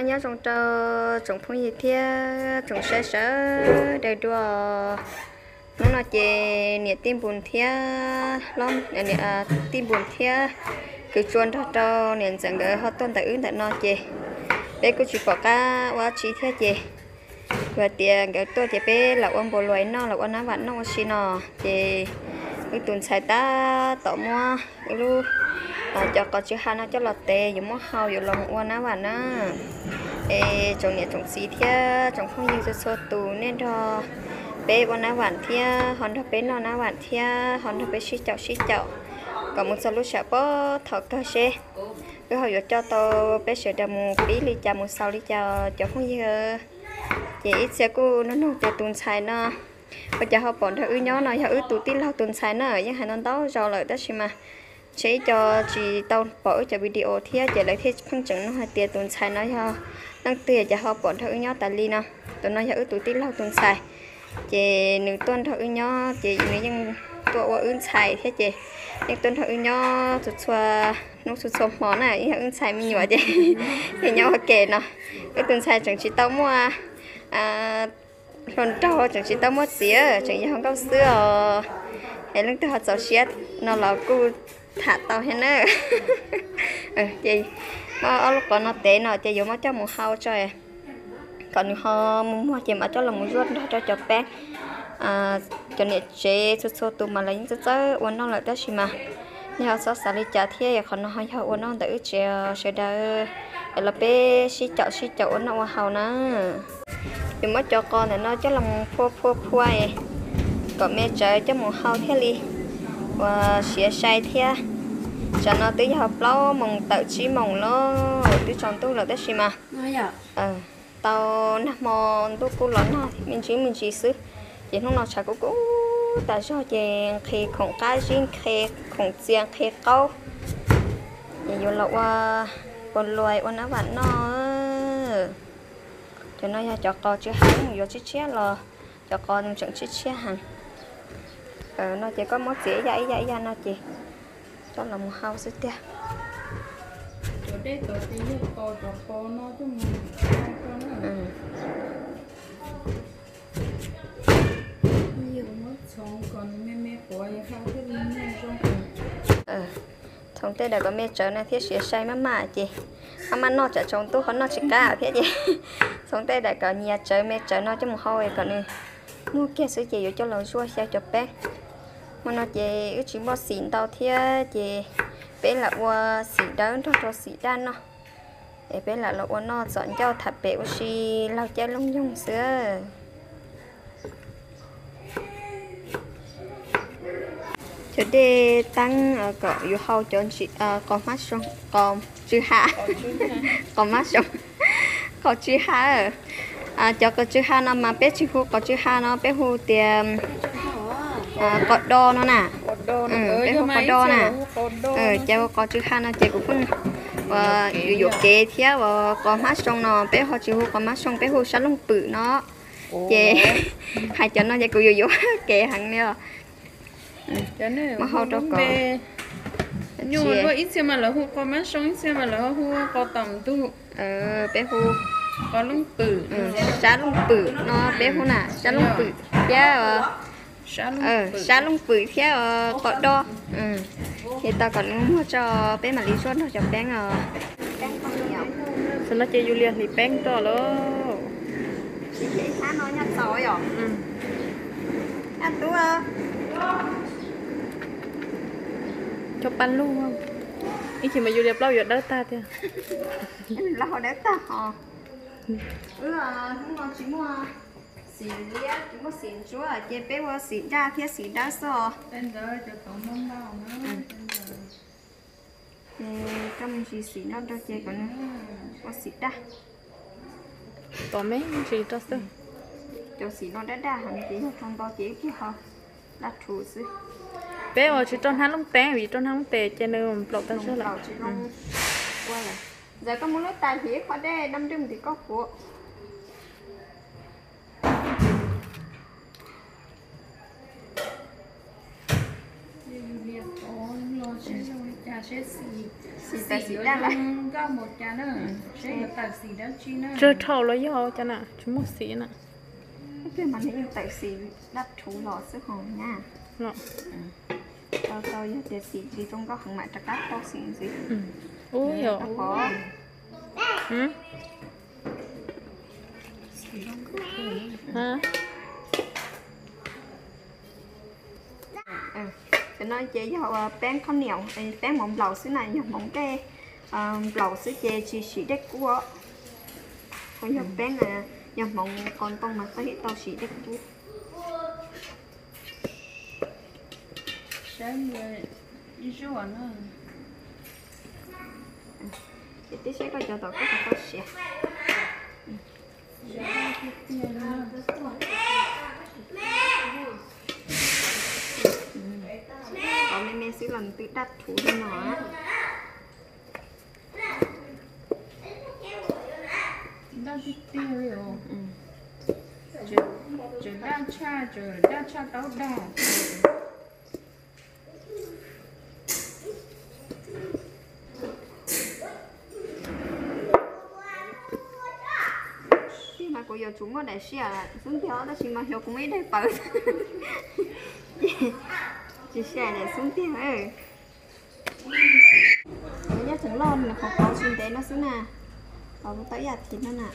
nhá trong cho trong phong gì thế trong sơ sơ để đùa. Nó nói chị nhiệt tim buồn thế lắm nhiệt à tim buồn thế cứ chuồn cho cho nhiệt chẳng đỡ họ tuân tại ứng tại nó chị bé cứ chỉ bỏ cá quá chi thế chị và tiền cái tôi thì bé là ông bồ loài nó, là ông nó bạn nó xin nó chị cái tuần sai ta, tỏ mua, cái lu. À cho có chữ hai nó cho là tê dùng mua hao dùng lòng quan á bạn á. Ê, chồng nhà chồng xí thia, chồng không như số tù nên cho bé bọn nó bạn thia, hòn thập bé nó nó bạn thia, hòn thập bé xí chậu xí chậu còn một số lúc sẽ bó thọ cơ xe. Cái hồi cho tôi bé sửa đầm một bí ly cha một sau ly cha cho không như chị ít xe cô nó nông cho tuần sai nó bây giờ họ bọn thợ ư nhó nó họ ư tụ tin lao tuần sai nó nhưng hai năm non đó rồi lợi đó mà. Chế cho chị tao bỏ cho video thế chị lấy thế phân chứng nó hai tiền tuần sai nó cho đang tiền cho họ bọn thợ ư nhó tại li nó. Tụi nó họ ư tụ tin lao tuần sai chị nửa tuần thợ ư nhó, chị nếu nhưng tụi ư sai thế chị. Nhưng tuần thợ ư nhó tụt xua nó sụt sụt món này nhưng ư sai mình nhỏ chị. Thì nhau kể nó. Cái tuần sai chẳng chị tao mua à còn trâu chẳng chỉ tao mất xía, chẳng như không có xưa. Hãy lúc tao cháu giáo xiết nó là cô thả tao hết nữa ừ chị. Mà ở lúc còn nó té nó chị dùng mắt cho một hao cho em còn họ muốn mua chị mà cho là muốn ruột đó, cho cho bé. À cho nên chế số số tụ mà lấy những cái uốn nó lại đó xí mà. Nhà họ xả đi trả thế còn nó hay họ uốn nó tự chị sẽ đỡ. Là bé, xí chậu xí chậu nó hao nữa thì mới cho con này nó cho lòng phô phô phô ấy. Còn mẹ trời cho một hao thế đi và xỉa sai thế cho nó tới học lâu mong tự chỉ mong nó tới trong tôi là đấy gì mà. Ờ tao nằm mòn tôi cũng lớn nào mình chỉ mình chỉ xứ. Chỉ không nào chả cũng cũng tại sao chèn khi không cái gì khi không chiang khi câu. Thì là qua con loài con nó bạn nó cho nó cho con chứ hắn vô chứ chết là cho con chẳng chứ chết hẳn ờ, nó chỉ có mất dễ dạy dạy ra nó chỉ. Cho là một hao sức tia. Chỗ đây tổ tí như to cho con nó chứ mình ừ. nhiều mất sống còn mẹ mẹ của ai khác cái gì nữa trong ờ thông tôi đã có mẹ trở này, thiết sửa say mắm mà chị. Mà nó chả chúng tôi nó chỉ cả thế chị. Thông tôi đã có nhà trở mẹ trở nó cho một hồi, còn này, mua kia sữa chị cho lâu xua xe cho bé. Mà nó chị ước chỉ mua xịn tao thế chị bé là qua xịn đơn thôi, cho xịn đan nó. Để bé là là qua nó dọn cho thật bé xì lau cho lông nhung sữa. Cho để tăng ở cọ yêu hậu chọn chị ờ còn mắt xong còn chữ hạ còn mắt xong. Còn chữ hạ à cho cái chữ hạ nó mà bé chữ hú có chữ hạ nó bé hú tiền à có đo nó nè. Ừ bé hú có đo nè. Ừ cho có chữ hạ nó chỉ cũng phân và dụ kế theo và có mắt xong nó bé hú chữ hú có mắt xong bé hú sát lông bự nó. Chè hai cho nó chỉ cũng dụ dụ kệ hẳn nữa mà họ đâu có. nhưng mà ít xem mà là hú có mắt sống ít xem mà là hú có tầm tu ờ bé hú. Có lông bự ừ sát lông bự nó bé hú nè sát lông bự giá ờ. Sát lông ờ bự bự phía ờ có đo. Ừ. Thì tao còn mua cho bé mà lý xuân cho bé ờ bé nhiều sao nó chơi Julian thì bén to đó chị chị nó nhặt sỏi rồi ừ. Nhặt tú ơ cho pan luôn không? Ý chỉ mà Julian bao giờ đỡ ta thế lâu đấy ta họ ừ không ngon chỉ mua xỉn lia chỉ mua xỉn chúa ở trên bé mua xỉn ra phía xỉn ra so. Bây giờ cho tổng mong bao nữa Ừ, trong chỉ xỉn nó đâu chơi còn có xỉn ra tổ mấy gì cho sư cho xỉn nó đã đa hẳn chỉ trong bao chỉ kia họ đặt thủ sư bé ở chỉ trong hai lông té vì trong hai lông té cho nên lột ta Đồng sẽ đầu lại qua giờ có muốn lấy tài hiếp ở đây đâm đâm thì có của. Chưa thầu lấy vô cho nè chúng một xí nè. Cái mà những tại xì đắt thủ lò sức hồn nha. Nó tao tao nhớ để xịn chỉ trong có hàng mại trà cát tao xịn gì ui rồi có. Hả? Hả? À, Thì nó chế vào ờ, bán không nhiều bán mỏng lầu xứ này nhập mỏng cái ờ, lầu xứ chế chỉ chỉ đất của còn nhập ừ. bán là nhập mỏng con tông mà có hiện tao chỉ đất của sớm đi rùa nữa chị tí sẽ có cho tao cái tao có xe có mẹ mẹ sẽ làm tự đặt thú cho nó. Ừ. Đang đi tiêu rồi chỉ đang cha chờ đang cha tao đạt chúng có để xẻ là xuống theo đó chỉ mà hiểu cũng mấy đây bự chỉ xẻ để xuống theo ấy bây giờ chúng ừ. lon là không có xin tế nó xuống nè Còn tới giặt thì nó nè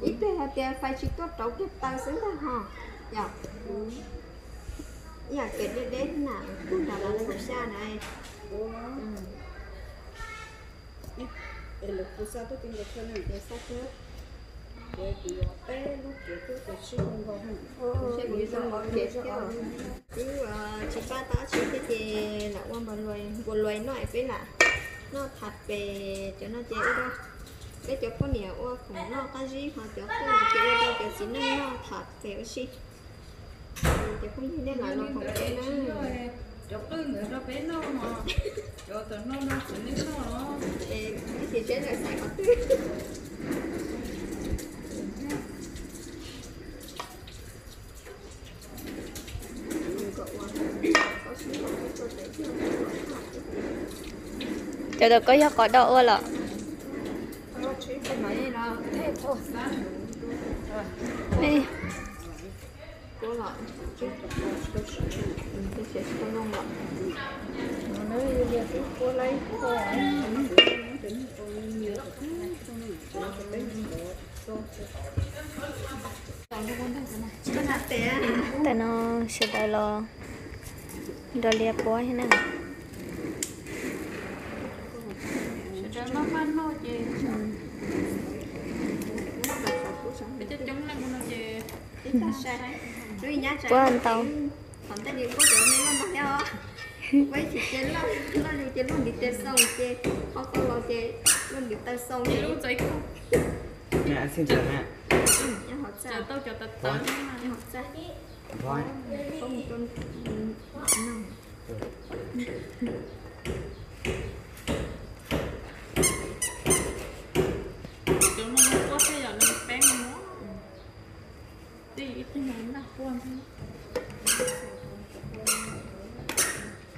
ít bây giờ tiền phải chỉ tốt trâu kịp tăng xuống ra hả? Dạ. Dạ cái đến đến nào. Cũng đã là làm sao này. Ừ. El expulsado tiene que để sao trước que yo pelo, que tú te chingo, sẽ bị xong rồi chết chứ cứ ờ, chỉ ba tá chỉ cái chè là quan bà loài bà loài nói với là nó thật về cho nó chè đó cái chỗ có nhiều ô không nó cái gì họ chỗ cái đó cái gì nó nó thật về cái gì chỗ gì nên là nó không chè nữa chọc tư người ra bé nó mà nó xử lý nó Ê, cái gì chết là xài có tư chờ được có có đậu rồi đi Cô chứ Cái chết không nông lại cô lấy cô Cái hạt té tại nó sẽ đợi lo đợi liệp bó thế nào cho nó ăn nó chè để cho chúng nó nó chè Rồi nhá bó ăn tàu Còn tất nhiên có chỗ này nó mặc nhau Quay chỉ trên lắm Nó đi trên luôn đi trên sông chê. Họ có lo chê Luôn đi tới sông chè chê luôn chạy không Dạ, xin chào mẹ. Họ chờ sao? Tao chờ tao tao Nhà họ sao? Voi. Có một con nằm chúng nó có cái giờ nó bé nó đi ít cái này nó quan thôi Ăn cọc bún của ta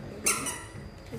Không có chọc bé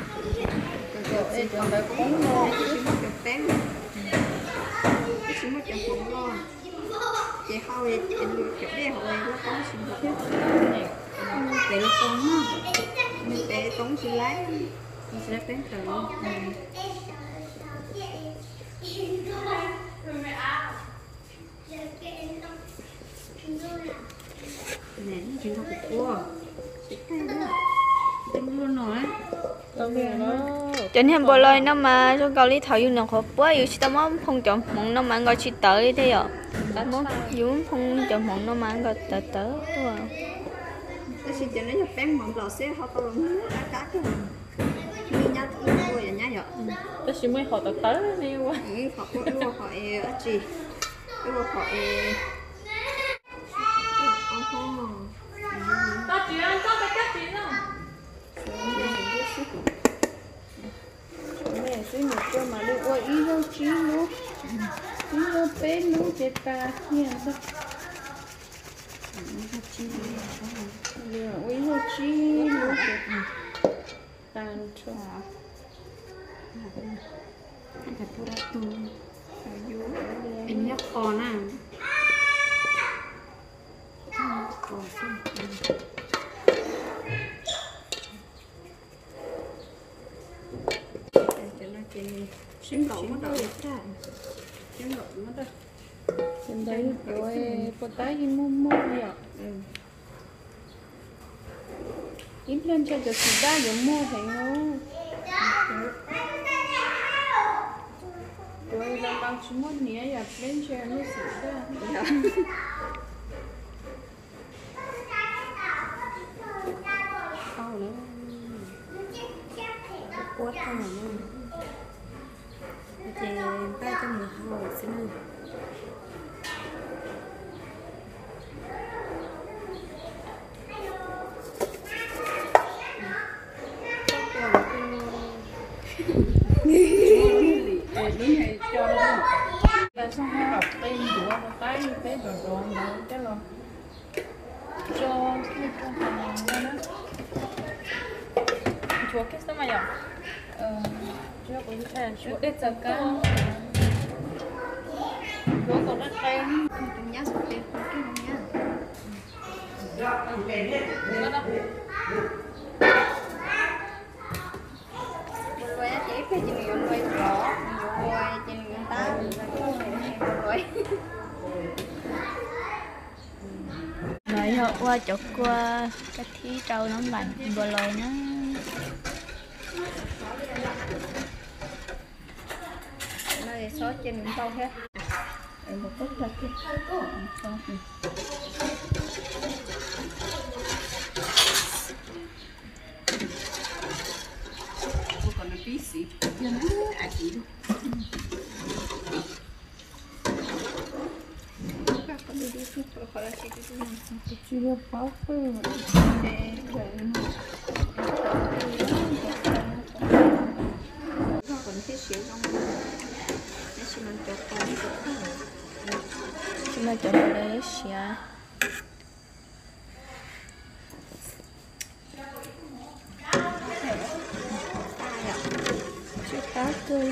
dù trao xí thế nhở Cái còn lại cũng ngon Cái mất chọc bé Cái ngon Chị hao thì chị lựa chọc bé hồi nó có xin được Để nó con á Mình để tống xin lái Mình sẽ bán thử Nè, nó chỉ có cục Chị thấy đó Chân luôn rồi nên bộ lời nó mà cho cầu lý thầu yêu nó khó quá yêu chỉ tao mong không chọn mong nó mà gọi chỉ tới thế ạ. Mong yêu không chọn mong nó mà gọi tới tới thôi Cái xin cho nó nhập bán mộng lò xe họ tao muốn ăn cá cái nhá thua vậy nhá vậy tôi chỉ mới họ tập tới đi qua họ có lúa họ ở gì lúa họ có chuyện ăn có cái cách chuyện đâu mẹ một cho mà được ôi ý đâu chí nó. Ý đâu bé nó chết ta nha sao ôi đâu chí nó chết tan cho anh nhắc con à xin lỗi mất đâu trên đấy rồi cô tay đi mua mua vậy ít lên cho được thì đa giống mua thấy nó rồi làm bằng chúng mua nhé giờ lên cho nó xử ra Không nữa. Quất không nữa. chị ba hồ xin ơi xong hai đọc tên của nó tay tên rồi nó cái là cho cái con hàng ra đó chúa kết sao mà nhở ờ chúa cũng à chúa để cho cao nói họ qua chỗ qua, cái thi trâu nó lạnh bò lòi nó. Nó số trên mình tao hết. Em một phút thôi chứ Sót đi còn nó tí xí à chỉ Các con đi đi xuống khỏi là chị đi xuống chỉ là bao chỉ mình cho con chúng ta cho nó lấy xìa chứ cá tươi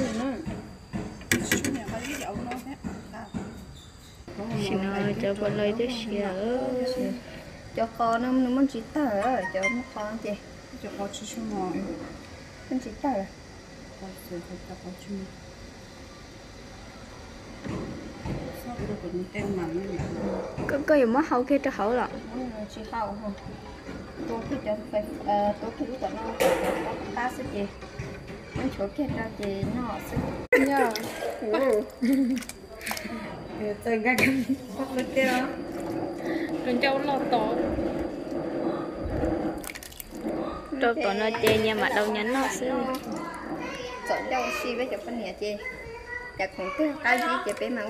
xin nó cho bò lòi tới xìa cho con nó muốn chỉ tờ cho nó con chị. Cho có chú chú ngồi nó chỉ tờ. Sự thật là có chú còn tem mặn có có gì mất hậu kia cho hậu lọ chỉ hậu không tôi cứ cho phải tôi cứ cho nó ta sẽ chị nó chỗ kia. Ra chị nó sẽ nha tôi gác bắt được tiêu con trâu lọt tổ. Trâu còn nó chê nhà mà đâu nhánh nó xứ chọn đâu xi với chụp bên nhà chị chặt còn cái gì chị bé mà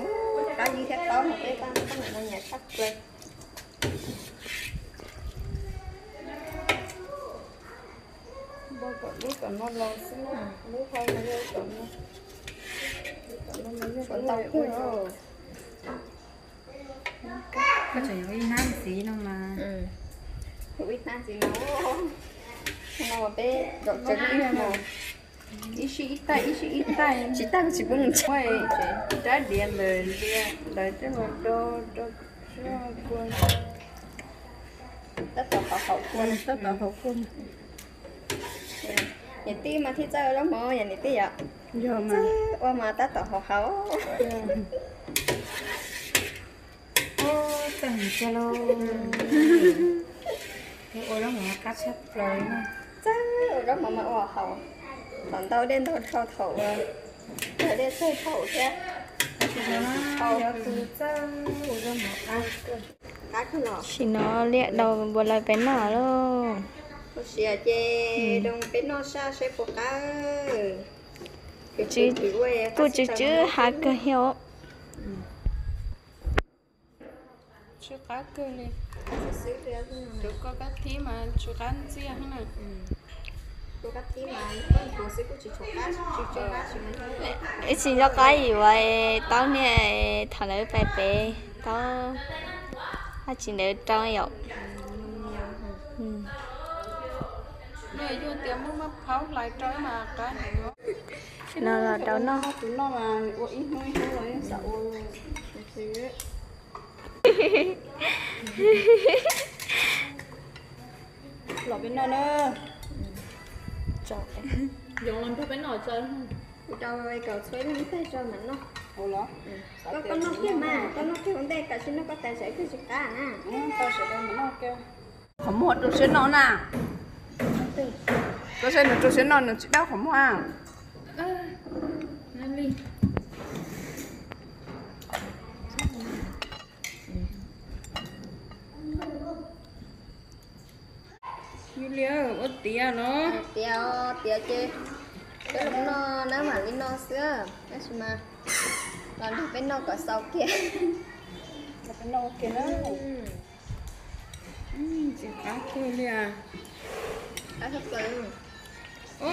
cái gì khác đó mà bé con có người nó nhà sắp bao còn lúc còn nó lo xí lúc không nó lo còn nó còn nó mới còn tao tao cứ cứ có thể nói nam xí đâu mà. Ừ. Không biết na gì nó nó mà bé đọc cho đi mà ít xí ít tay chỉ chị quay trả điện lời điện lời cho một đô đô cho quân tất cả họ hậu quân tất cả học quân nhà ti mà thi chơi lắm mà nhà này ti ạ. Giờ mà. Qua mà tất cả họ hậu. Ô từng cho lô. Cái ô đó mà cắt sắp rồi. Mà chơi đó mà mà qua hậu còn tao đến tao thâu thầu rồi đây chơi thầu thế ăn cái xin nó. Lẹ đầu bò lòi bé nọ luôn có xìa chê? Đồng bên nó xa sẽ bỏ cá Chứ- cô chứ chứ? Hai cái hiệu chưa cá cơ lên chưa có cá thí mà chưa cá chia hết nè ít xin cho cái gì vậy tao nè thằng lấy bé bé tao ta chỉ để cho hiệu ừ. bây tiệm mất mất pháo lại mà cá này nữa nó là đâu nó tụi nó mà ít nuôi rồi sợ bên nào nữa dùng làm cho bánh nồi chơi không? Cho cầu xuế nó phải cho mình nó ồ lọ có con nó kia mà. con nó kia vấn đề cả xin nó có tài sản cái gì cả nè. Tao sẽ đem nó kêu. Không một đồ xuyên nó nè. Tôi sẽ đồ xuyên nó nó chỉ đau không hoa Julia ớt tía nó. Tiêu tiêu chứ. Cái lúc nó nếu mà đi nó xưa. Cái gì mà còn đi bên nó có sau kia. Là cái nó kia đó. Chỉ cá cơ liền cái thật sự. Ô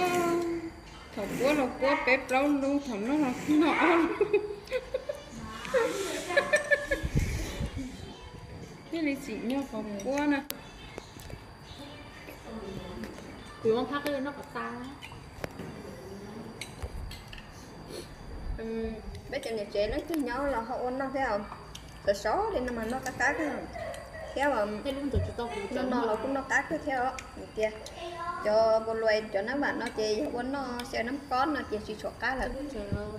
thằng bố nó bố bếp lâu luôn thằng nó nó nó. Cái này chỉ nhau phòng bố nè Cứ con thắc cái nó có ta. Ừ bé chồng nhà trẻ nó cứ nhau là họ ôn nó thấy không sợ số thì nó mà nó cá cá cái theo mà nó nó là cũng nó cá cứ theo kia. Cho bộ loài cho nó bạn nó chỉ quấn nó xe nắm con nó chỉ chỉ cho cá là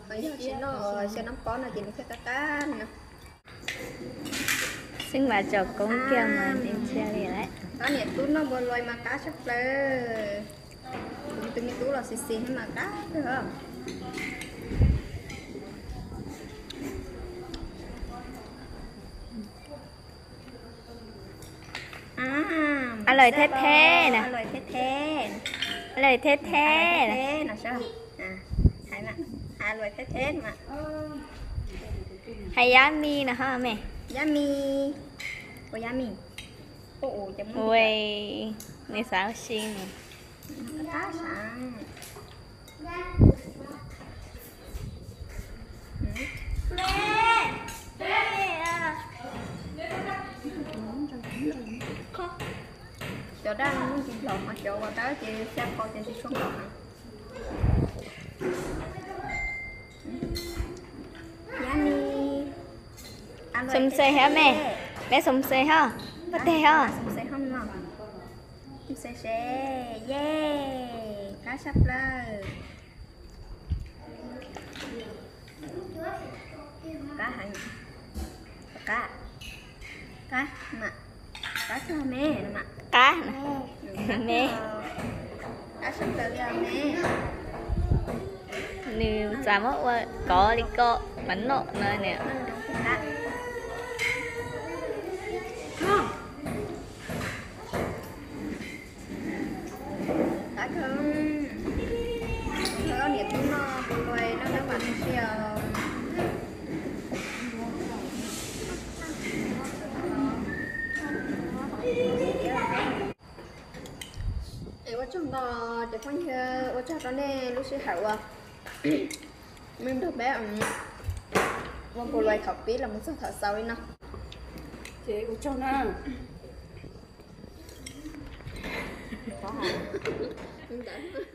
bây giờ nó xe nắm con nó chỉ nó cái cá cá nè xin bà cho con kia mà nên chia đi đấy. Cá này tú nó bộ loài mà cá sắp lơ tự nhiên tú là xì xì hay mà cá được không? À À, lời thế thế nè. à, lời thế thế lời thế thế nè. sao? À hai mà. Hai lời thế thế mà. Hay giá mi nè ha mẹ yummy có yummy ồ chấm ui này sao xin nè cá sáng chỗ đó muốn chỉ lột mà chỗ vào đó chị xem coi chị xuống lột hả Xùm thế xê hả thế. mẹ? Bé xùm xê ha bắt tê ha Sum sẽ không ngon Sum sẽ sẽ Yeah. Cá sắp lơ Cá hành Cá. Cá mà Cá cho mẹ mà cá mẹ. Cá sắp cho mẹ. Nếu qua? Có đi có bánh nọ nơi nè con nhớ ở trong đó nè lúc xưa hậu à. Mình được bé um con cô loài khóc biết là muốn sao thở sâu đi nào. Chị của cho nè có hả